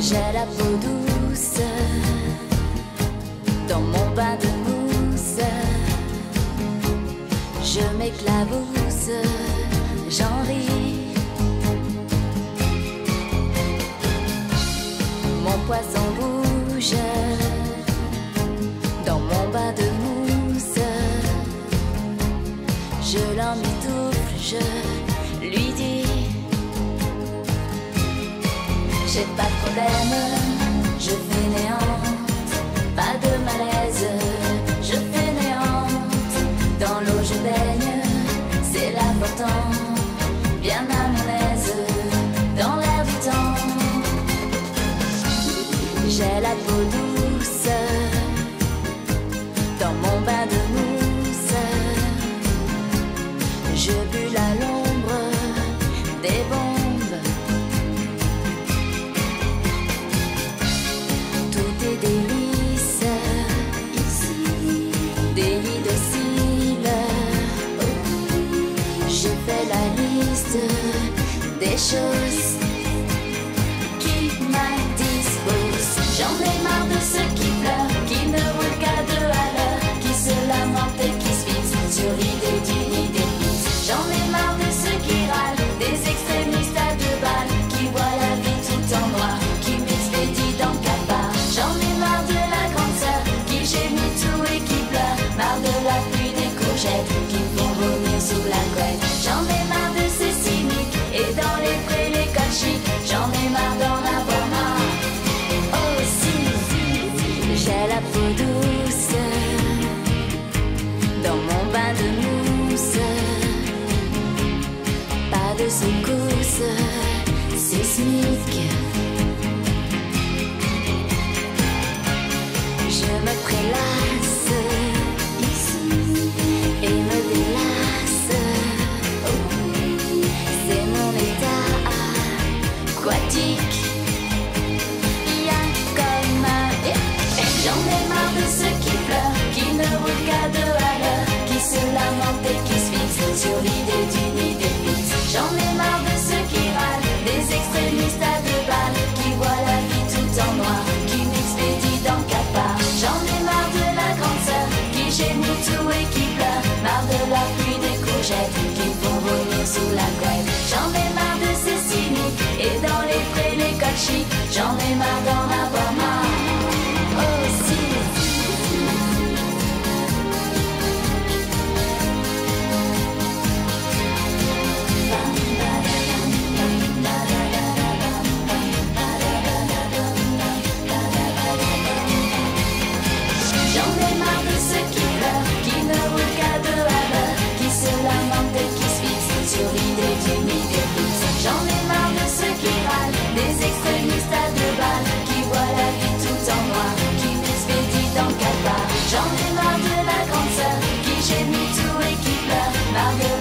J'ai la peau douce dans mon bain de mousse. Je m'éclabousse, j'en ris. poisson rouge dans mon bain de mousse. Je l'emmitoufle, je lui dis J'ai pas de problème, je fais néant. J'ai la peau douce dans mon bain de mousse. Je bus à l'ombre des bombes. Tout est délice ici, délit de Без укуса сейсмики projeto. love you.